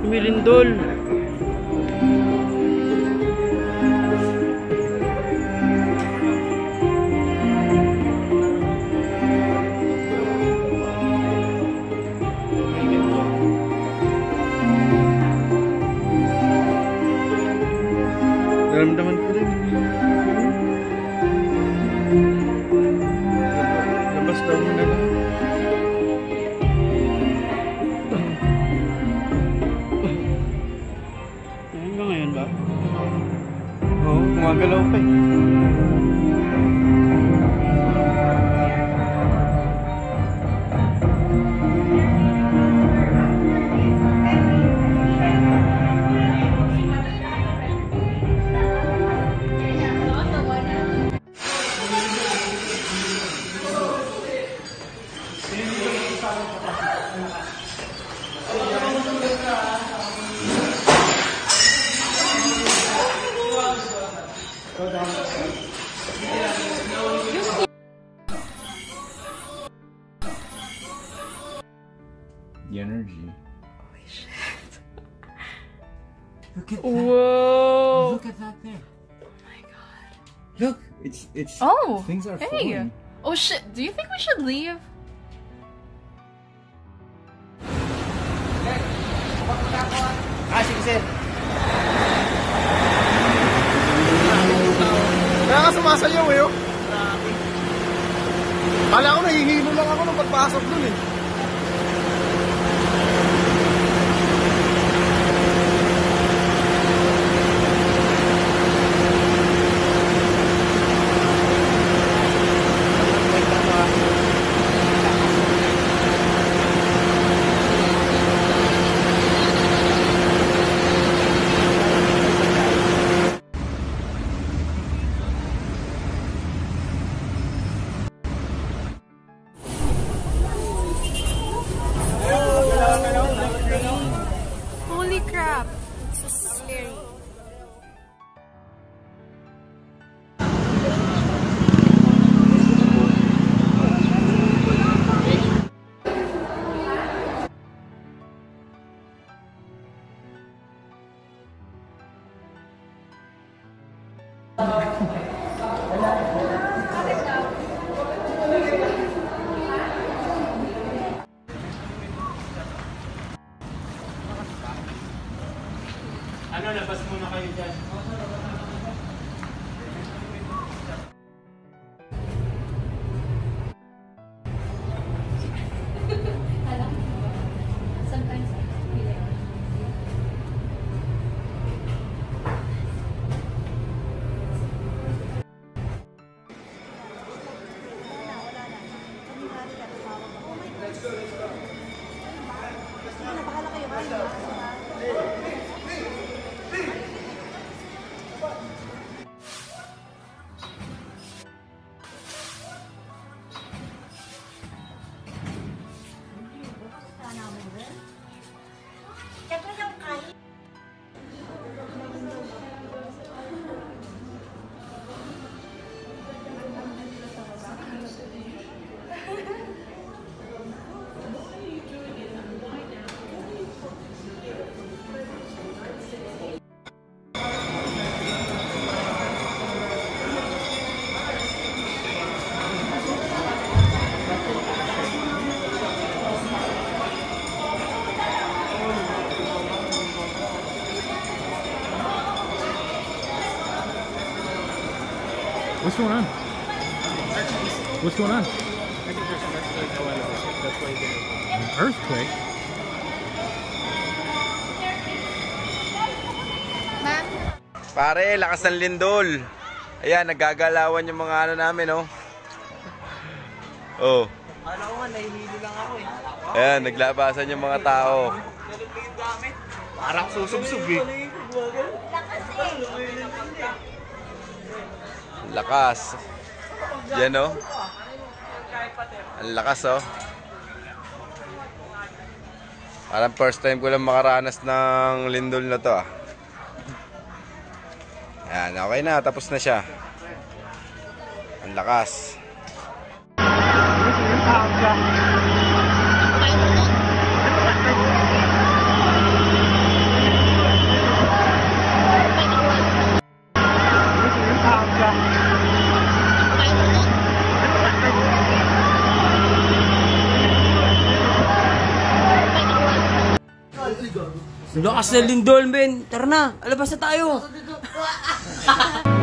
Milindol. Naramdaman ko rin. Labas daw muna lang. 哎，走走，我来。Gumagalaw pa eh. The energy. Look at that. Whoa! Look at that there. my god. Look, it's it's. Oh, things are hey. flowing. Oh shit, do you think we should leave? Ah, sumasayaw eh, oh. Kala ko nahihilo lang ako nung pagpasok dun eh. Ano, labas muna kayo dyan. Yeah. What's going on? What's going on? An earthquake? Ma'am? Pare, lakas ng lindol. Ayan, naggagalawan yung mga ano namin, oh. Oh. Kala ko nga, nahihilo lang ako eh. Ayan, naglabasan yung mga tao. Parang susubsub eh. Lakas. Yan, oh. Ang lakas, oh. Parang first time ko lang makaranas ng lindol na to, ah. Ayan, okay na. Tapos na siya. Ang lakas. Lakas na lindol, men. Tara na, alabas na tayo.